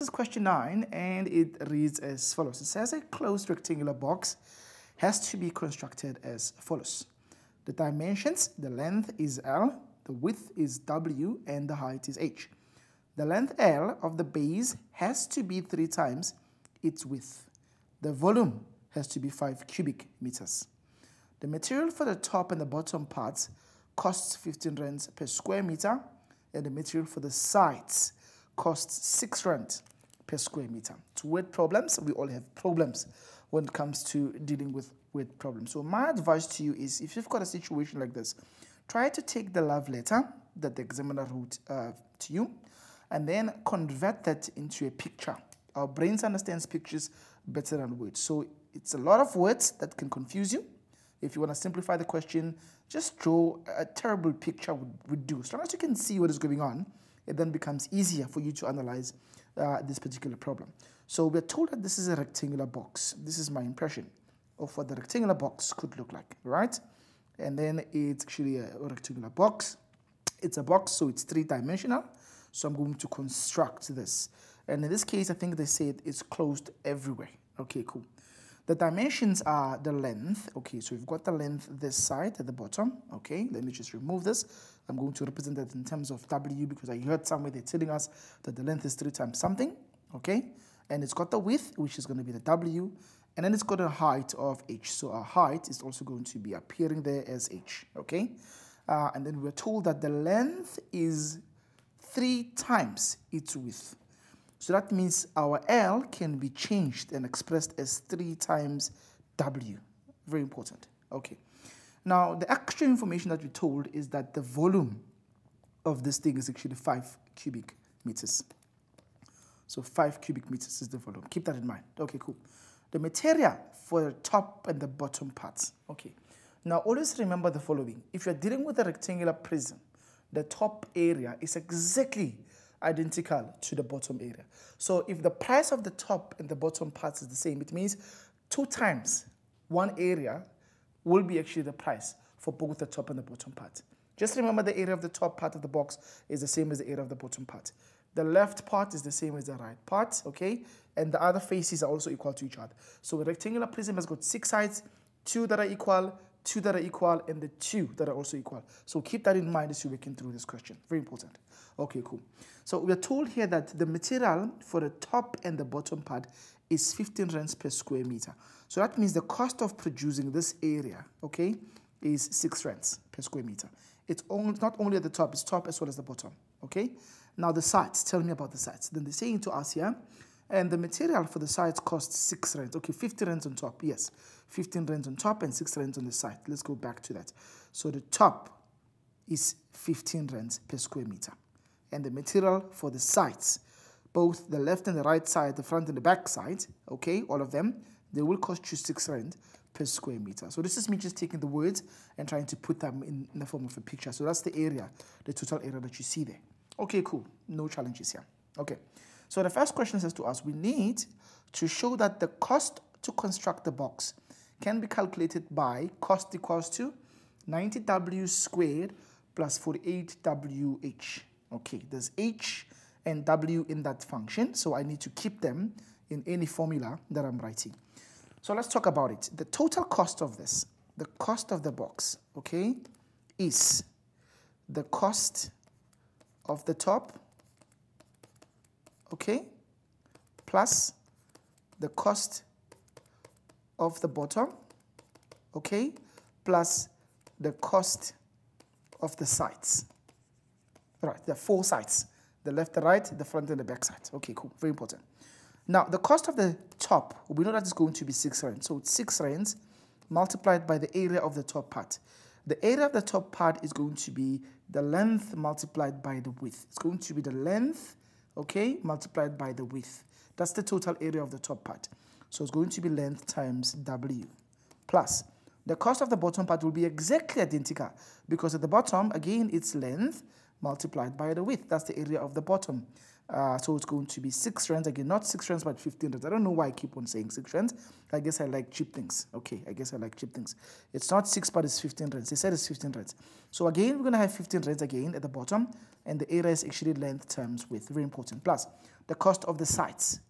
This is question 9 and it reads as follows. It says a closed rectangular box has to be constructed as follows. The dimensions, the length is L, the width is W, and the height is H. The length L of the base has to be 3 times its width. The volume has to be 5 cubic meters. The material for the top and the bottom parts costs 15 rands per square meter and the material for the sides costs 6 rand per square meter. To word problems, we all have problems when it comes to dealing with word problems. So my advice to you is if you've got a situation like this, try to take the love letter that the examiner wrote uh, to you and then convert that into a picture. Our brains understands pictures better than words. So it's a lot of words that can confuse you. If you want to simplify the question, just draw a terrible picture would, would do. As long as you can see what is going on, it then becomes easier for you to analyze uh, this particular problem. So we're told that this is a rectangular box. This is my impression of what the rectangular box could look like, right? And then it's actually a rectangular box. It's a box, so it's three-dimensional. So I'm going to construct this. And in this case, I think they said it's closed everywhere. Okay, cool. The dimensions are the length. Okay, so we've got the length this side at the bottom. Okay, let me just remove this. I'm going to represent that in terms of W because I heard somewhere they're telling us that the length is 3 times something. Okay, and it's got the width, which is going to be the W. And then it's got a height of H. So our height is also going to be appearing there as H. Okay, uh, and then we're told that the length is 3 times its width. So that means our L can be changed and expressed as 3 times W. Very important. Okay. Now, the extra information that we're told is that the volume of this thing is actually 5 cubic meters. So 5 cubic meters is the volume. Keep that in mind. Okay, cool. The material for the top and the bottom parts. Okay. Now, always remember the following. If you're dealing with a rectangular prism, the top area is exactly identical to the bottom area. So if the price of the top and the bottom parts is the same, it means two times one area will be actually the price for both the top and the bottom part. Just remember the area of the top part of the box is the same as the area of the bottom part. The left part is the same as the right part, okay? And the other faces are also equal to each other. So a rectangular prism has got six sides, two that are equal, two that are equal, and the two that are also equal. So keep that in mind as you're working through this question. Very important. Okay, cool. So we're told here that the material for the top and the bottom part is 15 rands per square meter. So that means the cost of producing this area, okay, is 6 rands per square meter. It's only, not only at the top, it's top as well as the bottom, okay? Now the sides, tell me about the sides. Then they're saying to us here, and the material for the sides costs 6 rands. Okay, 50 rands on top, yes. 15 rands on top and 6 rands on the side. Let's go back to that. So the top is 15 rands per square meter and the material for the sides, both the left and the right side, the front and the back side, okay, all of them, they will cost you 6 rand per square meter. So this is me just taking the words and trying to put them in, in the form of a picture. So that's the area, the total area that you see there. Okay, cool. No challenges here. Okay. So the first question says to us, we need to show that the cost to construct the box can be calculated by cost equals to 90W squared plus 48WH. Okay, there's H and W in that function, so I need to keep them in any formula that I'm writing. So let's talk about it. The total cost of this, the cost of the box, okay, is the cost of the top, okay, plus the cost of the bottom, okay, plus the cost of the sides. Right, there are four sides. The left, the right, the front, and the back side. Okay, cool. Very important. Now, the cost of the top, we know that is going to be 6 rands. So it's 6 rands multiplied by the area of the top part. The area of the top part is going to be the length multiplied by the width. It's going to be the length, okay, multiplied by the width. That's the total area of the top part. So it's going to be length times W plus the cost of the bottom part will be exactly identical because at the bottom, again, it's length multiplied by the width. That's the area of the bottom Uh, so it's going to be 6 rands again, not 6 rands, but 15 rands. I don't know why I keep on saying 6 rands. I guess I like cheap things. Okay, I guess I like cheap things. It's not 6, but it's 15 rands. They said it's 15 rands. So again, we're going to have 15 rands again at the bottom, and the area is actually length times width. Very important. Plus, the cost of the sites.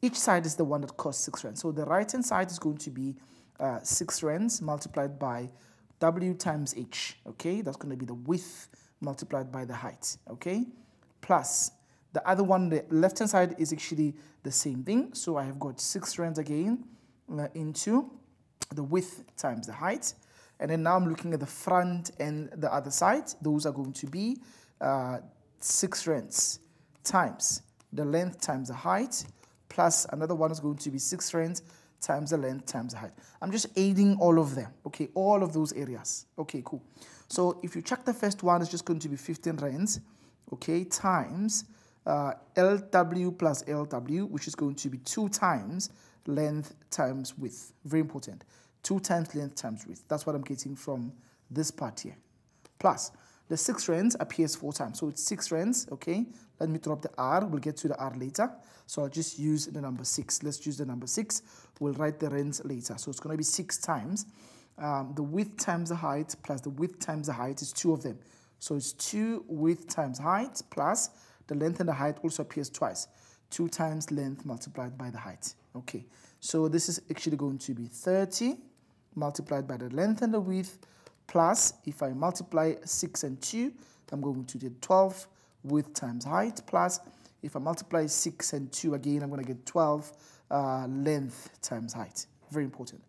Each side is the one that costs 6 rands. So the right-hand side is going to be uh, 6 rands multiplied by w times h. Okay, that's going to be the width multiplied by the height. Okay, plus the other one, the left hand side is actually the same thing. So I have got 6 rands again uh, into the width times the height. And then now I'm looking at the front and the other side. Those are going to be uh, 6 rands times the length times the height plus another one is going to be 6 rands times the length times the height. I'm just adding all of them, okay, all of those areas. Okay, cool. So if you check the first one, it's just going to be 15 rands, okay, times uh, LW plus LW, which is going to be 2 times length times width. Very important. 2 times length times width. That's what I'm getting from this part here. Plus, the 6 rands appears 4 times. So it's 6 rands, okay? Let me drop the R. We'll get to the R later. So I'll just use the number 6. Let's use the number 6. We'll write the rands later. So it's going to be 6 times. Um, the width times the height plus the width times the height is 2 of them. So it's 2 width times height plus the length and the height also appears twice. 2 times length multiplied by the height. Okay, so this is actually going to be 30 multiplied by the length and the width plus, if I multiply 6 and 2, I'm going to get 12 width times height plus, if I multiply 6 and 2 again, I'm going to get 12 uh, length times height. Very important.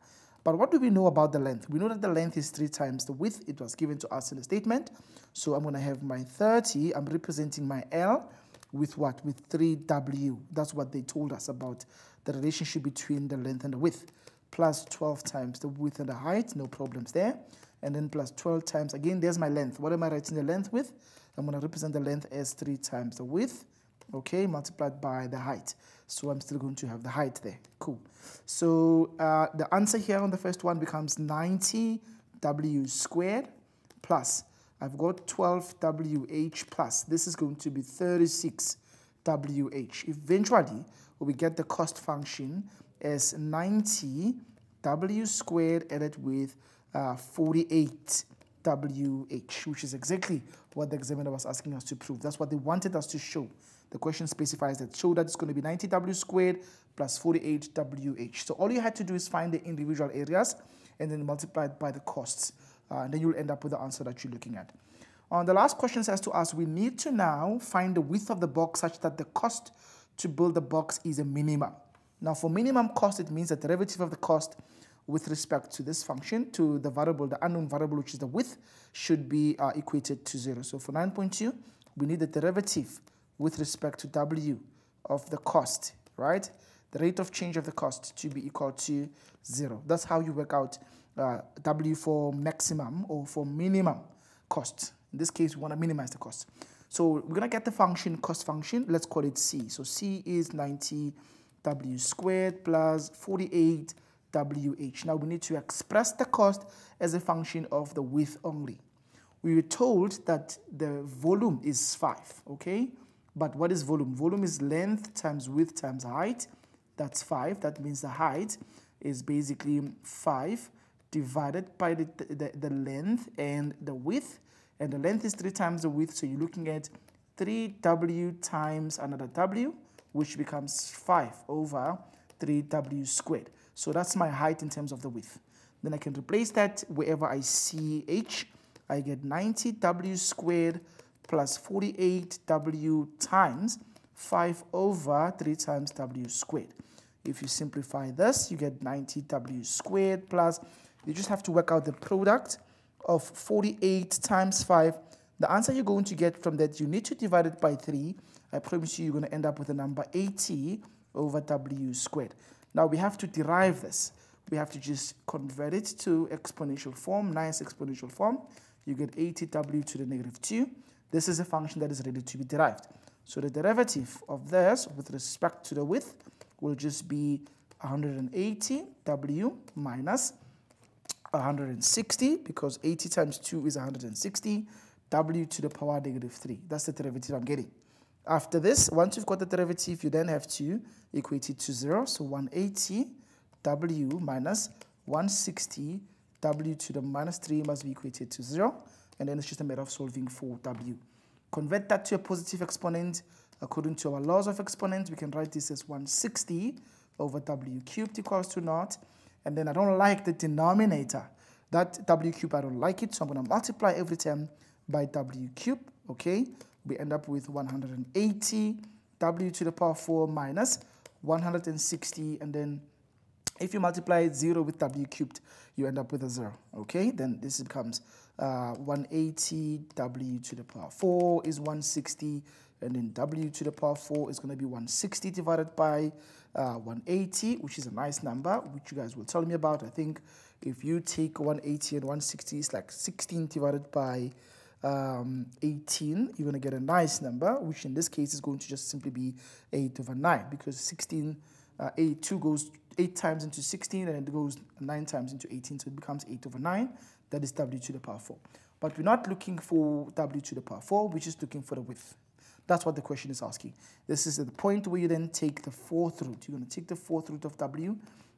But what do we know about the length? We know that the length is 3 times the width. It was given to us in the statement. So I'm going to have my 30. I'm representing my L with what? With 3W. That's what they told us about the relationship between the length and the width. Plus 12 times the width and the height. No problems there. And then plus 12 times, again, there's my length. What am I writing the length with? I'm going to represent the length as 3 times the width okay, multiplied by the height. So I'm still going to have the height there. Cool. So uh, the answer here on the first one becomes 90 W squared plus, I've got 12 WH plus, this is going to be 36 WH. Eventually, we get the cost function as 90 W squared added with uh, 48 WH, which is exactly what the examiner was asking us to prove. That's what they wanted us to show. The question specifies that show that it's going to be 90W squared plus 48WH. So all you had to do is find the individual areas and then multiply it by the costs. Uh, and then you'll end up with the answer that you're looking at. Uh, the last question says to us, we need to now find the width of the box such that the cost to build the box is a minimum. Now for minimum cost, it means the derivative of the cost with respect to this function, to the variable, the unknown variable, which is the width, should be uh, equated to zero. So for 9.2, we need the derivative with respect to W of the cost, right? The rate of change of the cost to be equal to zero. That's how you work out uh, W for maximum or for minimum cost. In this case, we want to minimize the cost. So we're going to get the function, cost function. Let's call it C. So C is 90 W squared plus 48 WH. Now we need to express the cost as a function of the width only. We were told that the volume is 5, okay? But what is volume? Volume is length times width times height. That's 5. That means the height is basically 5 divided by the, the, the length and the width. And the length is 3 times the width. So you're looking at 3w times another w, which becomes 5 over 3w squared. So that's my height in terms of the width. Then I can replace that wherever I see h. I get 90w squared plus 48w times 5 over 3 times w squared. If you simplify this, you get 90w squared plus, you just have to work out the product of 48 times 5. The answer you're going to get from that, you need to divide it by 3. I promise you, you're going to end up with the number 80 over w squared. Now, we have to derive this. We have to just convert it to exponential form, nice exponential form. You get 80w to the negative 2 this is a function that is ready to be derived. So the derivative of this with respect to the width will just be 180 w minus 160 because 80 times 2 is 160 w to the power negative 3. That's the derivative I'm getting. After this, once you've got the derivative, you then have to equate it to 0. So 180 w minus 160 w to the minus 3 must be equated to 0. And then it's just a matter of solving for w. Convert that to a positive exponent. According to our laws of exponents, we can write this as 160 over w cubed equals to naught. And then I don't like the denominator. That w cubed, I don't like it, so I'm going to multiply every term by w cubed, okay? We end up with 180 w to the power 4 minus 160, and then if you multiply 0 with w cubed, you end up with a 0, okay? Then this becomes uh, 180 w to the power 4 is 160, and then w to the power 4 is going to be 160 divided by uh, 180, which is a nice number, which you guys will tell me about. I think if you take 180 and 160, it's like 16 divided by um, 18, you're going to get a nice number, which in this case is going to just simply be 8 over 9, because 16, uh, 8, 2 goes 8 times into 16, and it goes 9 times into 18, so it becomes 8 over 9. That is w to the power 4. But we're not looking for w to the power 4, we're just looking for the width. That's what the question is asking. This is the point where you then take the fourth root. You're going to take the fourth root of w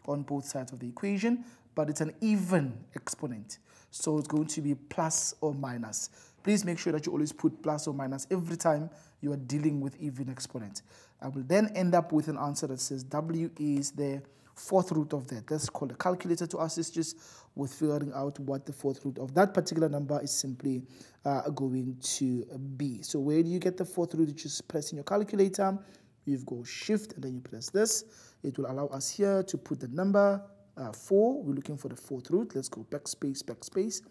on both sides of the equation, but it's an even exponent. So it's going to be plus or minus. Please make sure that you always put plus or minus every time you are dealing with even exponent. I will then end up with an answer that says w is the fourth root of that. Let's call the calculator to assist us with figuring out what the fourth root of that particular number is simply uh, going to be. So where do you get the fourth root? You just press in your calculator. You go shift and then you press this. It will allow us here to put the number uh, 4. We're looking for the fourth root. Let's go backspace, backspace.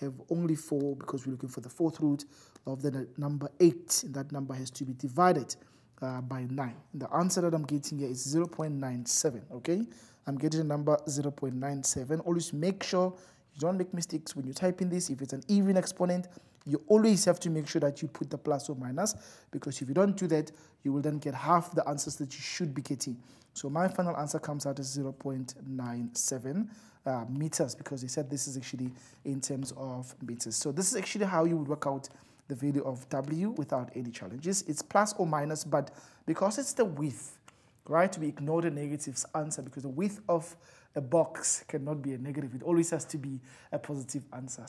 Have only 4 because we're looking for the fourth root of the number 8. And that number has to be divided uh, by 9. The answer that I'm getting here is 0.97, okay? I'm getting a number 0.97. Always make sure you don't make mistakes when you type in this. If it's an even exponent, you always have to make sure that you put the plus or minus because if you don't do that, you will then get half the answers that you should be getting. So my final answer comes out as 0.97 uh, meters because they said this is actually in terms of meters. So this is actually how you would work out the value of W without any challenges. It's plus or minus, but because it's the width, right, we ignore the negatives answer because the width of a box cannot be a negative. It always has to be a positive answer.